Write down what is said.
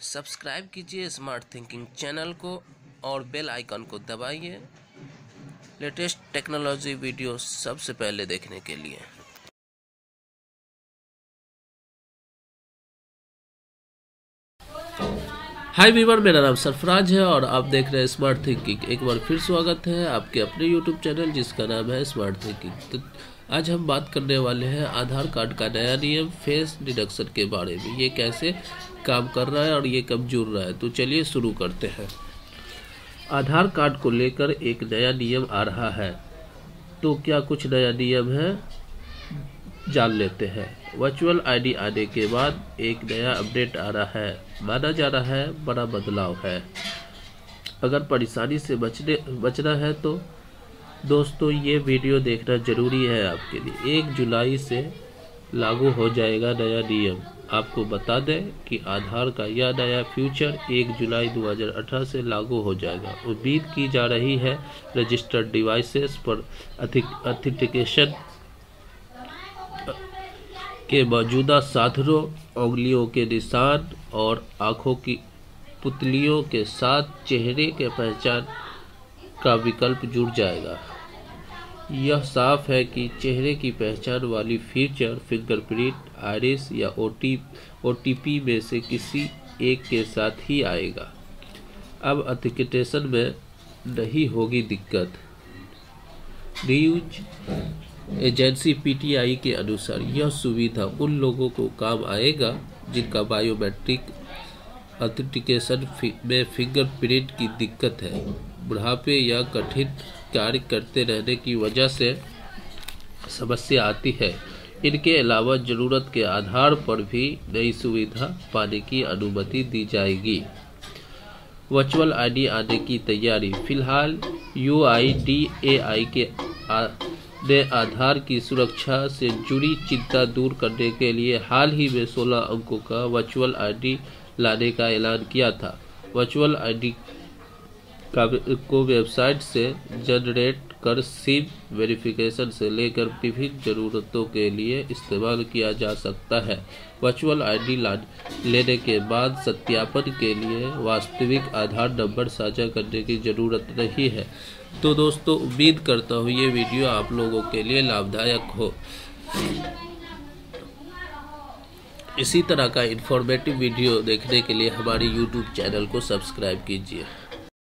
Subscribe कीजिए smart thinking channel को और बेल आइकन को दबाइए। लेटेस्ट टेक्नोलॉजी वीडियो सबसे पहले देखने के लिए। हाय वीवर मेरा नाम सरफराज है और आप देख रहे हैं स्मार्ट थिंकिंग एक बार फिर स्वागत है आपके अपने यूट्यूब चैनल जिसका नाम है स्मार्ट थिंकिंग तो आज हम बात करने वाले हैं आधार कार्ड का नया नियम, फेस डिडक्शन के बारे में। ये कैसे काम कर रहा है और ये कब जुड़ रहा है? तो चलिए शुरू करते हैं। आधार कार्ड को लेकर एक नया नियम आ रहा है। तो क्या कुछ नया नियम है? जान लेते हैं। वर्चुअल आईडी आने के बाद एक नया अपडेट आ रहा है। माना जा रहा है बड़ा बदलाव है। अगर परेशानी से बचने, बचना है तो दोस्तों, ये वीडियो देखना ज़रूरी है आपके लिए। एक जुलाई से लागू हो जाएगा नया नियम। आपको बता दें कि आधार का यह नया फ्यूचर एक जुलाई 2018 से लागू हो जाएगा। उम्मीद की जा रही है, रजिस्टर्ड डिवाइसेस पर अथिकेशन के मौजूदा साधनों, उंगलियों के निशान और आँखों की पुतलियों के साथ चेहरे के पहचान का विकल्प जुड़ जाएगा। यह साफ़ है कि चेहरे की पहचान वाली फीचर, फिंगरप्रिंट आरिस या ओटीपी में से किसी एक के साथ ही आएगा। अब अथिकेटेशन में नहीं होगी दिक्कत। न्यूज़ एजेंसी पीटीआई के अनुसार यह सुविधा उन लोगों को काम आएगा जिनका बायोमेट्रिक ऑथेंटिकेशन में फिंगरप्रिंट की दिक्कत है। बुढ़ापे या कठिन कार्य करते रहने की वजह से समस्या आती है। इनके अलावा ज़रूरत के आधार पर भी नई सुविधा पाने की अनुमति दी जाएगी। वर्चुअल आईडी आने की तैयारी। फ़िलहाल यू आई डी ए आई के आ, ने आधार की सुरक्षा से जुड़ी चिंता दूर करने के लिए हाल ही में 16 अंकों का वर्चुअल आईडी लाने का ऐलान किया था। वर्चुअल आईडी को वेबसाइट से जनरेट कर सिम वेरिफिकेशन से लेकर विभिन्न ज़रूरतों के लिए इस्तेमाल किया जा सकता है। वर्चुअल आईडी लेने के बाद सत्यापन के लिए वास्तविक आधार नंबर साझा करने की ज़रूरत नहीं है। तो दोस्तों, उम्मीद करता हूँ ये वीडियो आप लोगों के लिए लाभदायक हो। इसी तरह का इन्फॉर्मेटिव वीडियो देखने के लिए हमारे यूट्यूब चैनल को सब्सक्राइब कीजिए।